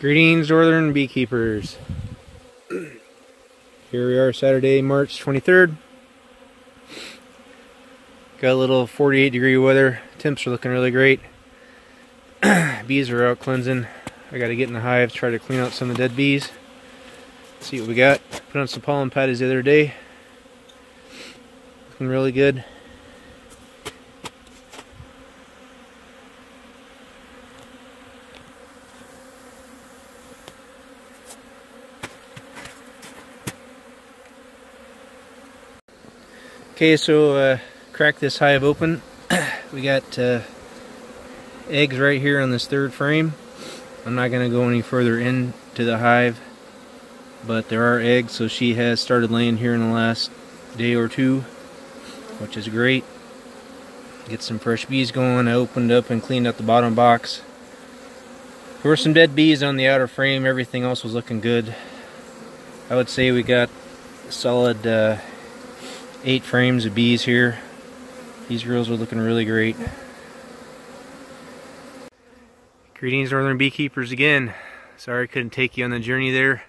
Greetings, Northern Beekeepers. Here we are, Saturday, March 23rd. Got a little 48 degree weather. Temps are looking really great. bees are out cleansing. I got to get in the hive, try to clean out some of the dead bees. See what we got. Put on some pollen patties the other day. Looking really good. Okay, so uh, crack this hive open. we got uh, eggs right here on this third frame. I'm not going to go any further into the hive, but there are eggs, so she has started laying here in the last day or two, which is great. Get some fresh bees going. I opened up and cleaned up the bottom box. There were some dead bees on the outer frame. Everything else was looking good. I would say we got solid uh, eight frames of bees here. These girls are looking really great. Greetings Northern Beekeepers again. Sorry I couldn't take you on the journey there.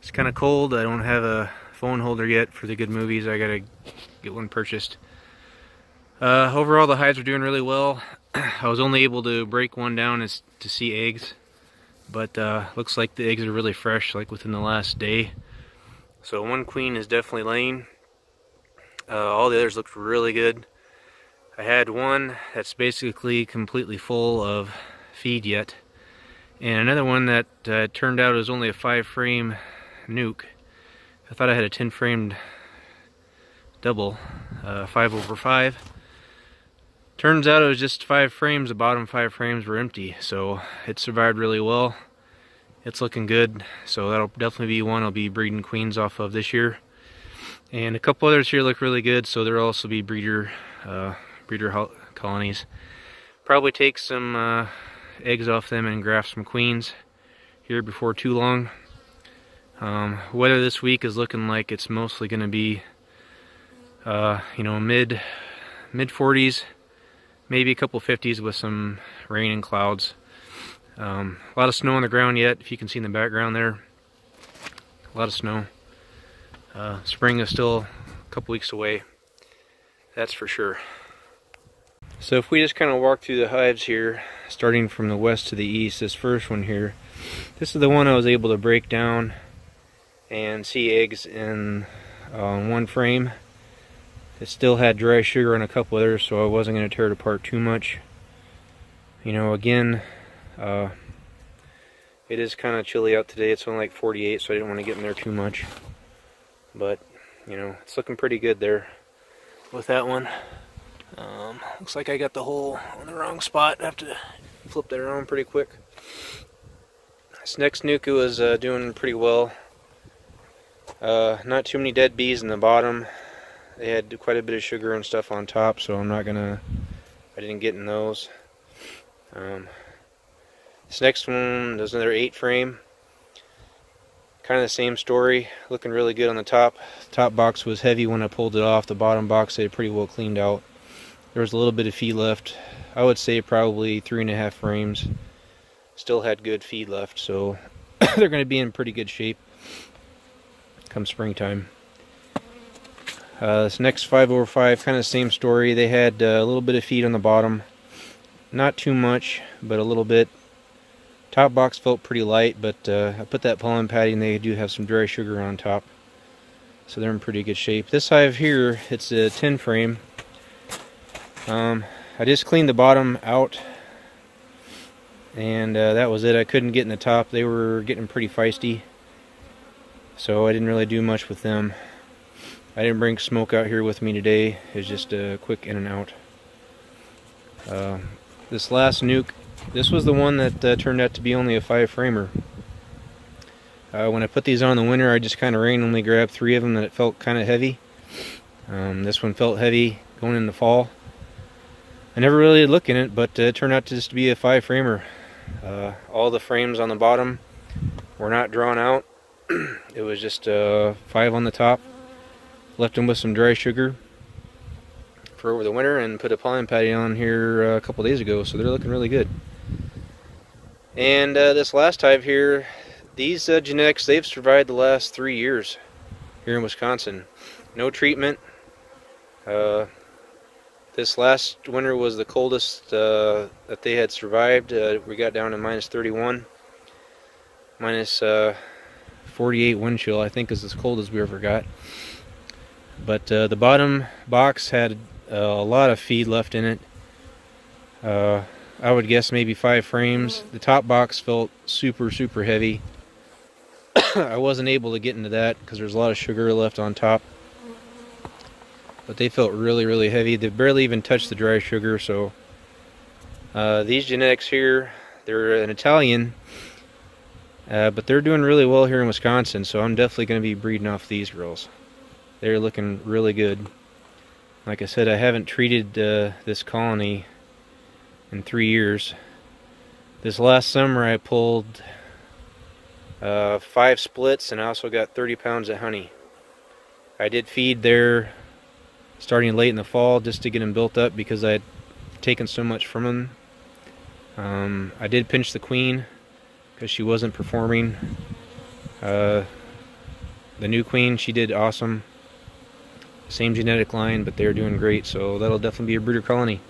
It's kind of cold. I don't have a phone holder yet for the good movies. I gotta get one purchased. Uh, overall the hives are doing really well. I was only able to break one down as, to see eggs. But uh, looks like the eggs are really fresh like within the last day. So one queen is definitely laying. Uh, all the others looked really good. I had one that's basically completely full of feed yet. And another one that uh, turned out was only a 5 frame nuc. I thought I had a 10 framed double, uh, 5 over 5. Turns out it was just 5 frames, the bottom 5 frames were empty, so it survived really well. It's looking good, so that'll definitely be one I'll be breeding queens off of this year. And a couple others here look really good, so there'll also be breeder uh, breeder colonies. Probably take some uh, eggs off them and graft some queens here before too long. Um, weather this week is looking like it's mostly going to be, uh, you know, mid mid 40s, maybe a couple 50s with some rain and clouds. Um, a lot of snow on the ground yet, if you can see in the background there. A lot of snow. Uh, spring is still a couple weeks away, that's for sure. So if we just kind of walk through the hives here, starting from the west to the east, this first one here, this is the one I was able to break down and see eggs in uh, one frame. It still had dry sugar on a couple others, so I wasn't going to tear it apart too much. You know, again, uh, it is kind of chilly out today. It's only like 48, so I didn't want to get in there too much. But, you know, it's looking pretty good there with that one. Um, looks like I got the hole on the wrong spot. I have to flip that around pretty quick. This next nuku is uh, doing pretty well. Uh, not too many dead bees in the bottom. They had quite a bit of sugar and stuff on top, so I'm not gonna. I didn't get in those. Um, this next one, does another 8 frame kind of the same story looking really good on the top. Top box was heavy when I pulled it off. The bottom box they pretty well cleaned out. There was a little bit of feed left. I would say probably three and a half frames. Still had good feed left so they're going to be in pretty good shape come springtime. Uh, this next 5 over 5 kind of same story. They had uh, a little bit of feed on the bottom. Not too much but a little bit Top box felt pretty light, but uh, I put that pollen patty and they do have some dry sugar on top. So they're in pretty good shape. This hive here, it's a 10 frame. Um, I just cleaned the bottom out and uh, that was it. I couldn't get in the top. They were getting pretty feisty. So I didn't really do much with them. I didn't bring smoke out here with me today. It's just a quick in and out. Uh, this last nuc this was the one that uh, turned out to be only a five framer. Uh, when I put these on in the winter, I just kind of randomly grabbed three of them that felt kind of heavy. Um, this one felt heavy going into the fall. I never really looked in it, but uh, it turned out to just be a five framer. Uh, all the frames on the bottom were not drawn out. it was just uh, five on the top. Left them with some dry sugar for over the winter and put a pollen patty on here a couple days ago, so they're looking really good. And uh, this last hive here, these uh, genetics, they've survived the last three years here in Wisconsin. No treatment. Uh, this last winter was the coldest uh, that they had survived. Uh, we got down to minus 31. Minus, uh, 48 wind chill, I think is as cold as we ever got. But uh, the bottom box had a lot of feed left in it. Uh, I would guess maybe five frames. The top box felt super, super heavy. I wasn't able to get into that because there's a lot of sugar left on top. But they felt really, really heavy. They barely even touched the dry sugar. So uh, these genetics here, they're an Italian. Uh, but they're doing really well here in Wisconsin. So I'm definitely going to be breeding off these girls. They're looking really good. Like I said, I haven't treated uh, this colony in three years. This last summer I pulled uh, five splits and I also got 30 pounds of honey. I did feed there starting late in the fall just to get them built up because I had taken so much from them. Um, I did pinch the queen because she wasn't performing. Uh, the new queen, she did awesome. Same genetic line, but they're doing great, so that'll definitely be a breeder colony.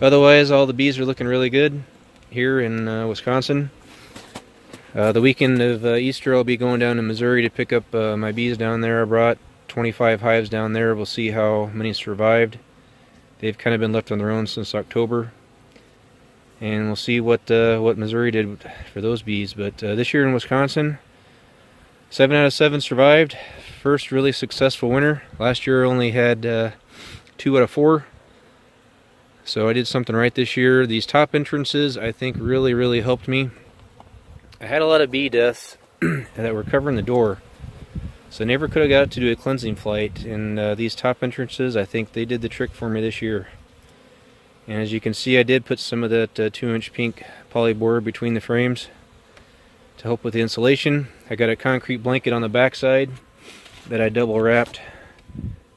Otherwise, all the bees are looking really good here in uh, Wisconsin. Uh, the weekend of uh, Easter, I'll be going down to Missouri to pick up uh, my bees down there. I brought 25 hives down there. We'll see how many survived. They've kind of been left on their own since October. And we'll see what uh, what Missouri did for those bees. But uh, this year in Wisconsin, 7 out of 7 survived. First really successful winter. Last year only had uh, 2 out of 4. So I did something right this year. These top entrances I think really, really helped me. I had a lot of bee deaths that were covering the door. So I never could have got to do a cleansing flight. And uh, these top entrances, I think they did the trick for me this year. And as you can see, I did put some of that 2-inch uh, pink poly board between the frames to help with the insulation. I got a concrete blanket on the backside that I double wrapped.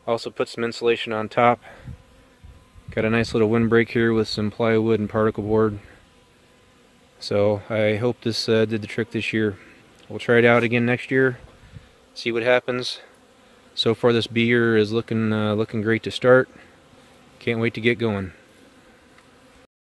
Also put some insulation on top. Got a nice little windbreak here with some plywood and particle board. So I hope this uh, did the trick this year. We'll try it out again next year. See what happens. So far this beer is looking uh, looking great to start. Can't wait to get going.